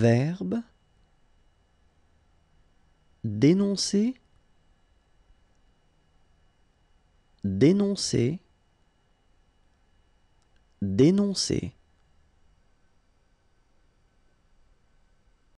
Verbe. Dénoncer. Dénoncer. Dénoncer.